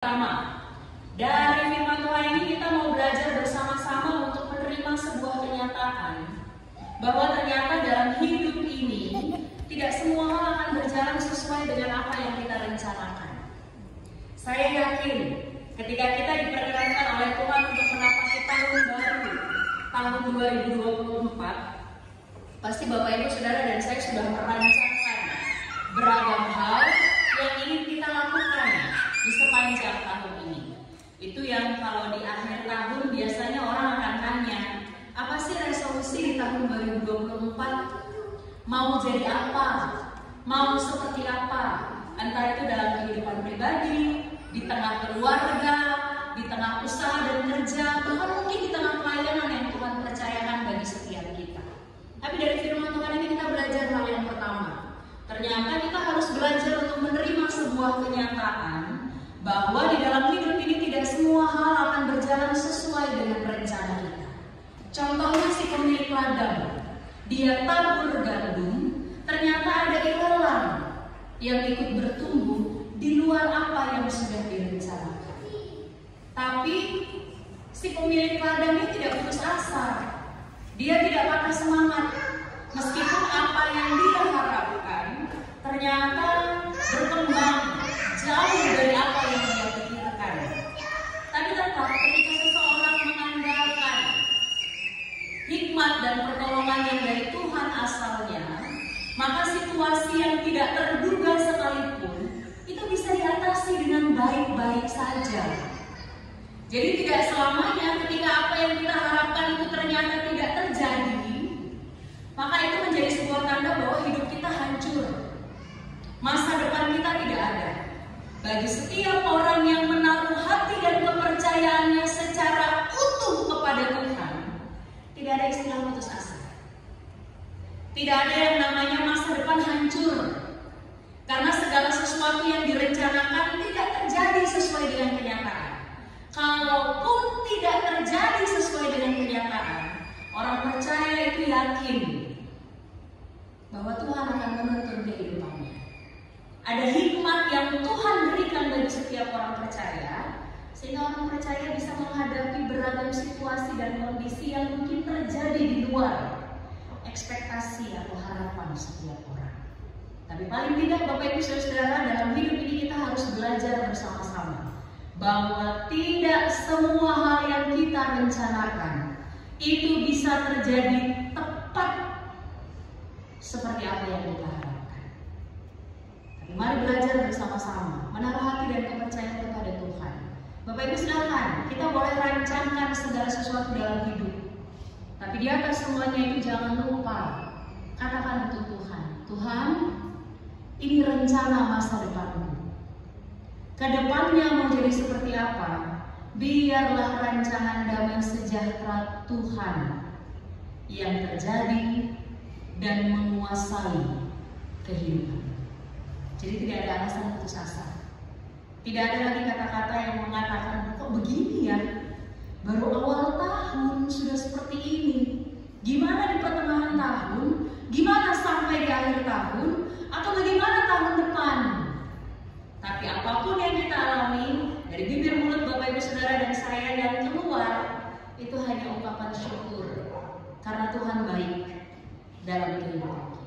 Pertama, dari firman Tuhan ini kita mau belajar bersama-sama untuk menerima sebuah kenyataan bahwa ternyata dalam hidup ini tidak semua hal akan berjalan sesuai dengan apa yang kita rencanakan. Saya yakin ketika kita diperkenankan oleh Tuhan untuk menapaki tahun baru tahun 2024, pasti Bapak Ibu Saudara dan saya sudah merancangkan beragam hal yang ingin kita lakukan di sepanjang tahun ini. Itu yang kalau di akhir tahun biasanya orang akan tanya, apa sih resolusi di tahun 2024? Mau jadi apa? Mau seperti apa? Entah itu dalam kehidupan pribadi, di tengah keluarga, di tengah usaha dan kerja, bahkan mungkin di tengah pelayanan yang Tuhan percayakan bagi setiap kita. Tapi dari firman Tuhan ini kita belajar hal yang pertama. Ternyata kita harus belajar untuk menerima sebuah kenyataan bahwa di dalam hidup ini tidak semua hal akan berjalan sesuai dengan rencana kita. Contohnya si pemilik ladang, dia tabur gandum, ternyata ada ilalang yang ikut bertumbuh di luar apa yang sudah direncanakan. Tapi si pemilik ladang ini tidak putus asa, dia tidak patah semangat, meskipun apa yang dia harapkan ternyata berkembang jauh dari apa yang dia pikirkan. Tapi tetap ketika seseorang mengandalkan hikmat dan pertolongan yang dari Tuhan asalnya, maka situasi yang tidak terduga sekalipun itu bisa diatasi dengan baik-baik saja. Jadi tidak selamanya ketika apa yang kita harapkan itu ternyata tidak terjadi, maka itu menjadi sebuah tanda bahwa hidup kita hancur. Masa depan kita tidak ada. Bagi setiap orang yang menaruh hati dan kepercayaannya secara utuh kepada Tuhan, tidak ada istilah putus asa. Tidak ada yang namanya masa depan hancur. Karena segala sesuatu yang direncanakan tidak terjadi sesuai dengan kenyataan. Kalaupun tidak terjadi sesuai dengan kenyataan, orang percaya itu yakin bahwa Tuhan akan menuntun kehidupannya. Ada hikmat yang Tuhan berikan bagi setiap orang percaya, sehingga orang percaya bisa menghadapi beragam situasi dan kondisi yang mungkin terjadi di luar ekspektasi atau harapan setiap orang. Tapi paling tidak Bapak Ibu Saudara dalam hidup ini kita harus belajar bersama-sama bahwa tidak semua hal yang kita rencanakan itu bisa terjadi tepat seperti apa yang kita harapkan. Tapi mari belajar bersama-sama menaruh hati dan kepercayaan kepada Tuhan. Bapak Ibu silakan, kita boleh rancangkan segala sesuatu dalam. Tapi di atas semuanya itu jangan lupa katakan untuk Tuhan, Tuhan, ini rencana masa depanmu. Ke depannya mau jadi seperti apa? Biarlah rancangan damai sejahtera Tuhan yang terjadi dan menguasai kehidupan. Jadi tidak ada alasan putus asa. Tidak ada lagi kata-kata yang mengatakan kok begini ya. Baru awal tahun sudah seperti ini. Gimana di pertengahan tahun? Gimana sampai di akhir tahun? Atau bagaimana tahun depan? Tapi apa pun yang kita alami dari bibir mulut Bapak Ibu Saudara dan saya yang keluar itu hanya ungkapan syukur karena Tuhan baik dalam kehidupan.